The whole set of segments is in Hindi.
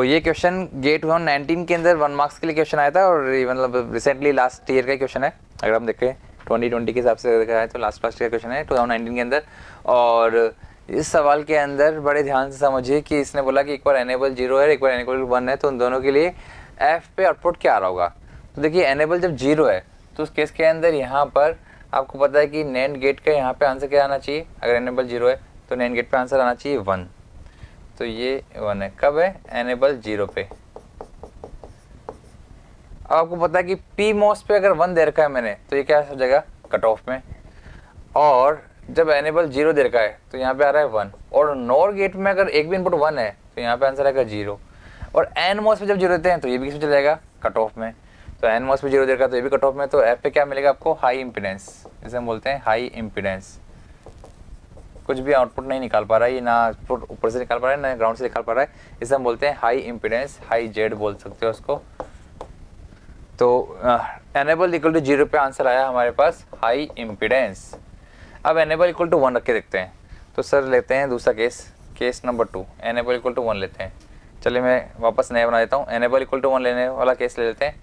तो ये क्वेश्चन गेट वन नाइनटीन के अंदर वन मार्क्स के लिए क्वेश्चन आया था और मतलब रिसेंटली लास्ट ईयर का क्वेश्चन है। अगर हम देखें ट्वेंटी ट्वेंटी के हिसाब से देखा है तो लास्ट लास्ट का क्वेश्चन है टू थाउज़ेंड के अंदर। और इस सवाल के अंदर बड़े ध्यान से समझिए कि इसने बोला कि एक बार एनेबल ज़ीरो है एक बार एनेबल वन है तो उन दोनों के लिए एफ़ पे आउटपुट क्या आ रहा होगा? तो देखिए एनेबल जब ज़ीरो है तो उस केस के अंदर यहाँ पर आपको पता है कि नैन गेट का यहाँ पे आंसर क्या आना चाहिए? अगर एनेबल ज़ीरो है तो नैन गेट पे आंसर आना चाहिए वन तो ये वन है। कब है? एनेबल ज़ीरो पे। अब आपको पता है कि पी मोस पे अगर वन दे रखा है मैंने तो ये क्या हो जाएगा? कट ऑफ़ में। और जब एनेबल ज़ीरो दे रखा है तो यहाँ पे आ रहा है वन और नोर गेट में अगर एक भी इनपुट वन है तो यहाँ पे आंसर आएगा ज़ीरो और एन मोस पे जब ज़ीरो देते हैं तो ये भी किसमें जाएगा? कट ऑफ़ में। तो एन मोस पे ज़ीरो दे रखा है तो ये भी कट ऑफ़ में। तो एफ़ पे क्या मिलेगा आपको? हाई इम्पिडेंस जिसे हम बोलते हैं हाई इम्पिडेंस कुछ भी आउटपुट नहीं निकाल पा रहा है, ये ना आउटपुट ऊपर से निकाल पा रहा है, ना ग्राउंड से निकाल पा रहा है। इसे हम बोलते हैं हाई इम्पिडेंस हाई जेड बोल सकते हो उसको। तो एनेबल इक्वल टू ज़ीरो पे आंसर आया हमारे पास हाई इम्पिडेंस अब एनेबल इक्वल टू वन रख के देखते हैं। तो सर लेते हैं दूसरा case case number two enable equal to one लेते हैं। चलिए मैं वापस नया बना देता हूँ। एनेबल इक्वल टू वन लेने वाला केस ले लेते हैं।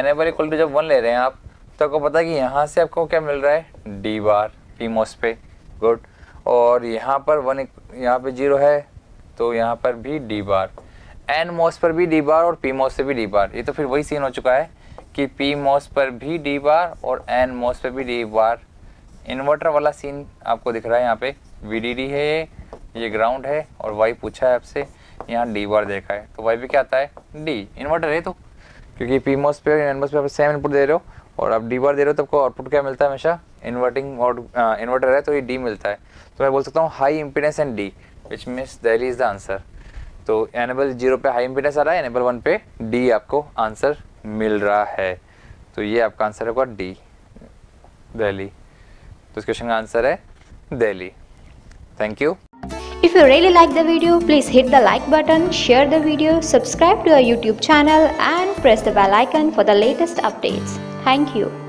एनेबल इक्वल टू जब वन ले रहे हैं आप तो आपको पता है कि यहाँ से आपको क्या मिल रहा है? डी बार पीमोस पे गुड। और यहाँ पर वन यहाँ पे ज़ीरो है तो यहाँ पर भी डी बार। एन मोस पर भी डी बार और पी मोस से भी डी बार। ये तो फिर वही सीन हो चुका है कि पी मोस पर भी डी बार और एन मोस पर भी डी बार। इन्वर्टर वाला सीन आपको दिख रहा है यहाँ पे। वी है ये ये ग्राउंड है और वाई पूछा है आपसे, यहाँ डी बार देखा है। तो वाई भी क्या आता है? डी इन्वर्टर है तो। क्योंकि पी मोस पे और एन मोस पे आप सेम इनपुट दे रहे हो। और आप डी बार दे रहे हो तो आपको आउटपुट क्या मिलता है हमेशा? इन्वर्टिंग और इन्वर्टर है तो ये डी मिलता है। तो मैं बोल सकता हूँ high impedance and D which means that is the answer तो एनेबल ज़ीरो पे हाई इम्पिडेंस आ रहा है एनेबल वन पे डी आपको आंसर मिल रहा है। तो ये आपका आंसर होगा डी दिल्ली तो इस क्वेश्चन का आंसर है Delhi thank you If you really like the video, please hit the like button, share the video, subscribe to our YouTube channel and press the bell icon for the latest updates. Thank you.